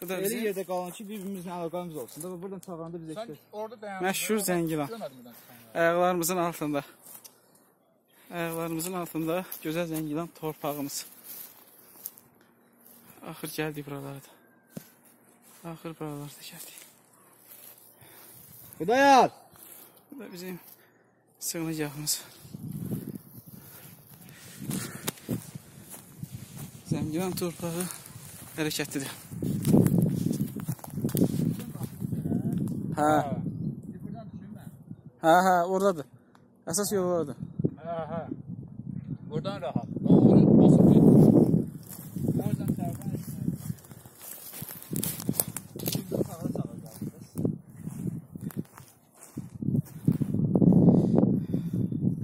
Elə yerdə qalın ki, bir-birimizlə əlaqəmiz olsun. Da buradan çağıranda biz Sən eşidək. orada dayandın. Məşhur Zəngilan. Ayaqlarımızın altında. Ayaqlarımızın altında gözəl Zəngilan torpağımız. Axır gəldik buralara da. Axır buralara da gəldik. Xudayar! Bu da bizim sığınacağımız. Zəngilan torpağı hərəkətlidir. He. He he oradadır. Esas yolu orada. He he. Buradan rahat. Doğru. Nasıl